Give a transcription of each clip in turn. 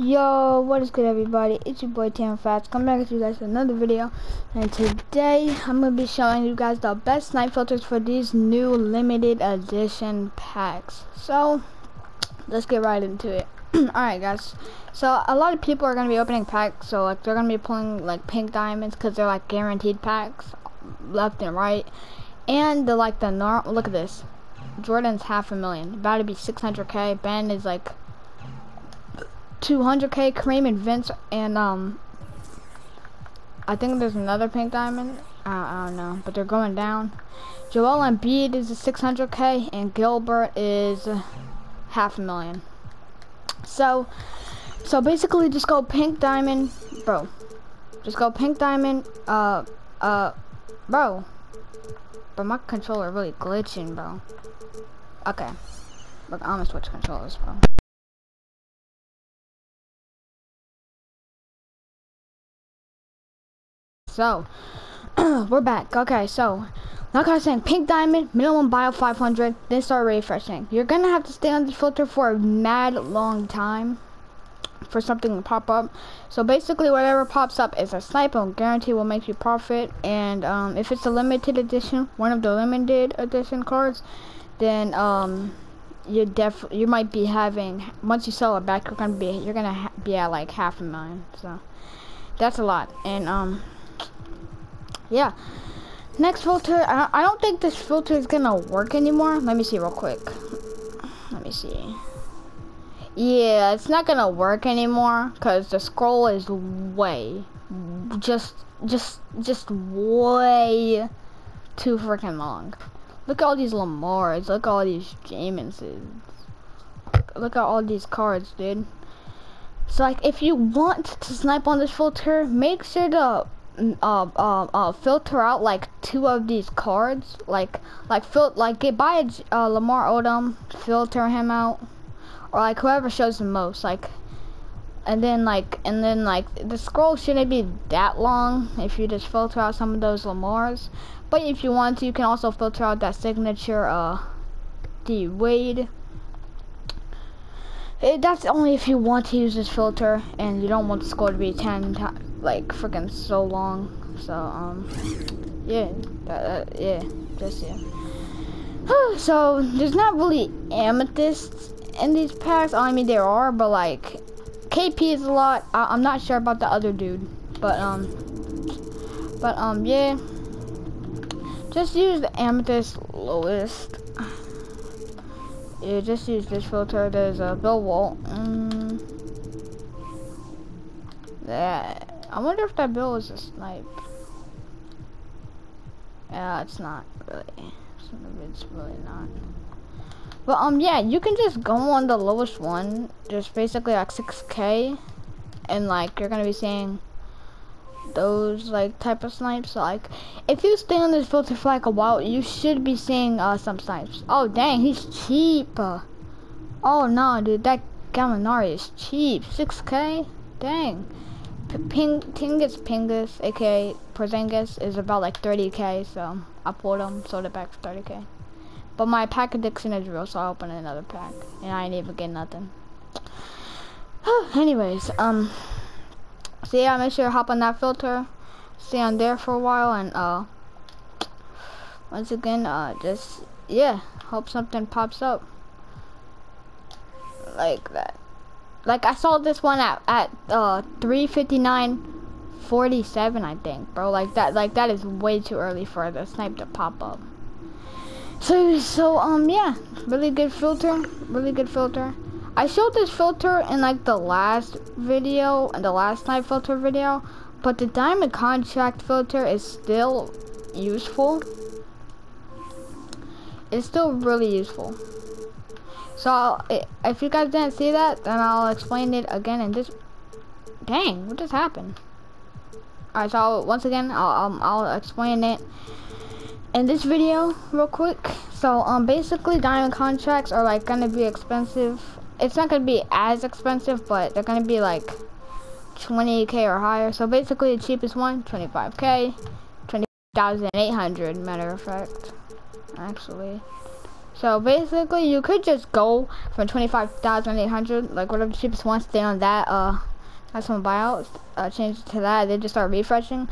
Yo, what is good everybody? It's your boy Tam Fats coming back with you guys with another video. And today I'm to be showing you guys the best snipe filters for these new limited edition packs. So, let's get right into it. Alright guys, so a lot of people are to be opening packs. So like they're to be pulling like pink diamonds because they're like guaranteed packs left and right. And the like the normal, look at this, Jordan's half a million, about to be 600k, Ben is like 200k Kareem and Vince and um I think there's another pink diamond. Uh, I don't know but they're going down. Joel Embiid is a 600k and Gilbert is half a million. So so basically just go pink diamond bro. Just go pink diamond uh uh bro. But my controller really glitching bro. Okay. Look I'm gonna switch controllers bro So, we're back. Okay, so, like I was saying, pink diamond, minimum buyout 500, then start refreshing. You're gonna have to stay on the filter for a mad long time for something to pop up. So basically, whatever pops up is a snipe and guarantee will make you profit. And um, if it's a limited edition, one of the limited edition cards, then um, you def you might be having once you sell it back, you're gonna be you're gonna be at like half a million. So that's a lot. And um yeah. Next filter, I, don't think this filter is gonna work anymore. Let me see real quick. Let me see. Yeah, it's not gonna work anymore because the scroll is way, just, just, just way too freaking long. Look at all these Lamars. Look at all these Jameses. Look at all these cards, dude. So, like, if you want to snipe on this filter, make sure to uh, uh, uh, filter out like two of these cards, like like fil like get buy a uh, Lamar Odom, filter him out, or like whoever shows the most, like, and then like and then like the scroll shouldn't be that long if you just filter out some of those Lamars, but if you want to, you can also filter out that signature uh, D Wade. It, that's only if you want to use this filter and you don't want the score to be 10 like freaking so long. So um, yeah, that, uh, yeah, just yeah. so there's not really amethysts in these packs. I mean there are, but like KP is a lot. I am not sure about the other dude, but um, but um, yeah. Just use the amethyst lowest. Yeah, just use this filter. There's a Bill Walt. Um, that I wonder if that bill is a snipe. Yeah, it's not really. It's really not. But um, yeah, you can just go on the lowest one, just basically like 6k, and like you're gonna be seeing those like type of snipes. Like, if you stay on this filter for like a while, you should be seeing uh some snipes. Oh dang, he's cheap. Oh no, dude, that Gallinari is cheap. 6k, dang. Ping Tingus Pingus, aka Porzingis, is about like 30k, so I pulled him, sold it back for 30k. But my pack addiction is real, so I opened another pack, and I didn't even get nothing. Anyways, um, so yeah, make sure to hop on that filter, stay on there for a while, and uh, once again, uh, just yeah, hope something pops up like that. Like I saw this one at at uh 359.47 I think, bro. Like that like that is way too early for the snipe to pop up. So so um yeah, really good filter, really good filter. I showed this filter in like the last video and the last snipe filter video, but the diamond contract filter is still useful. It's still really useful. So, if you guys didn't see that, then I'll explain it again in this... Dang, what just happened? Alright, so once again, I'll, um, I'll explain it in this video real quick. So, um, basically, diamond contracts are, like, gonna be expensive. It's not gonna be as expensive, but they're gonna be, like, 20k or higher. So, basically, the cheapest one, 25k, 20,800, matter of fact, actually. So basically, you could just go for 25,800, like whatever the cheapest one, stay on that, uh, that's one buyout, uh, change it to that, then just start refreshing.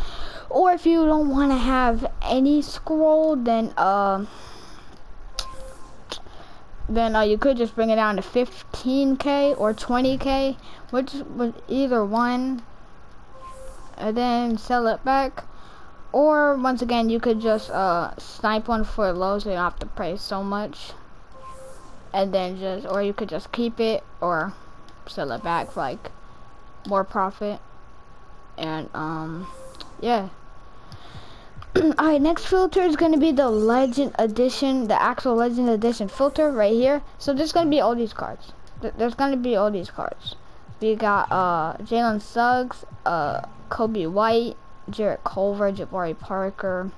Or if you don't want to have any scroll, then, uh, then uh, you could just bring it down to 15k or 20k, which was either one, and then sell it back. Or, once again, you could just uh, snipe one for low so you don't have to pay so much. And then just, or you could just keep it or sell it back for like more profit. And, um, yeah. Alright, next filter is going to be the Legend Edition, the actual Legend Edition filter right here. So there's going to be all these cards. There's going to be all these cards. We got uh, Jalen Suggs, uh, Coby White, Jarrett Culver, Jabari Parker.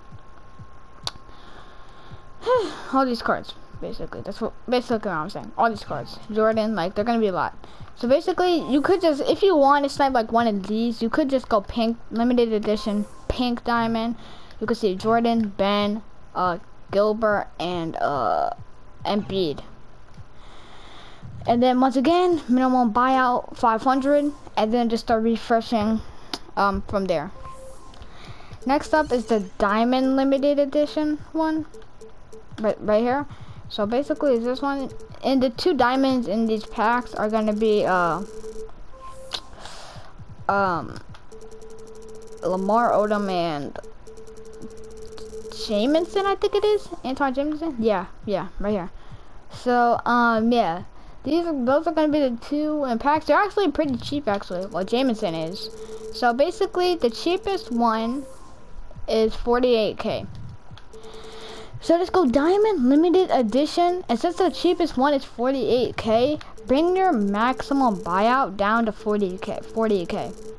all these cards, basically. That's what basically what I'm saying. All these cards. Jordan, like they're gonna be a lot. So basically, you could just, if you want to snipe like one of these, you could just go pink, limited edition, pink diamond. You could see Jordan, Ben, uh, Gilbert, and uh, Embiid. And then once again, minimum buyout 500, and then just start refreshing um, from there. Next up is the Diamond Limited Edition one, right, right here. So basically, this one, and the two diamonds in these packs are gonna be uh, um, Lamar Odom and Jamison, I think it is. Antawn Jamison. Yeah, yeah, right here. So um, yeah, these are those are gonna be the two in packs. They're actually pretty cheap, actually. Well, Jamison is. So basically, the cheapest one is 48k. So let's go Diamond Limited Edition. And since the cheapest one is 48k, bring your maximum buyout down to 40k. 40k.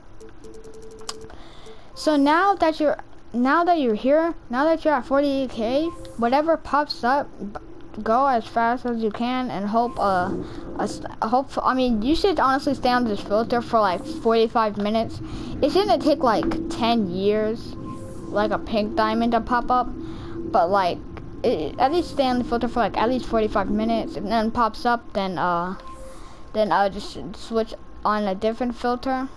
So now that you're now that you're here, now that you're at 48k, whatever pops up, go as fast as you can and hope uh a, hope I mean you should honestly stay on this filter for like 45 minutes. It shouldn't take like 10 years like a pink diamond to pop up, but like it, at least stay on the filter for like at least 45 minutes. If then pops up, then uh, then I'll just switch on a different filter.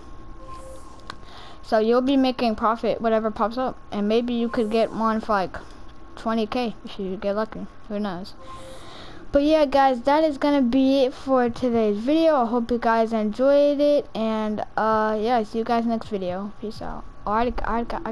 So you'll be making profit whatever pops up, and maybe you could get one for like 20k if you get lucky. Who knows? But yeah, guys, that is gonna be it for today's video. I hope you guys enjoyed it, and uh, yeah, see you guys next video. Peace out. Alright, I got.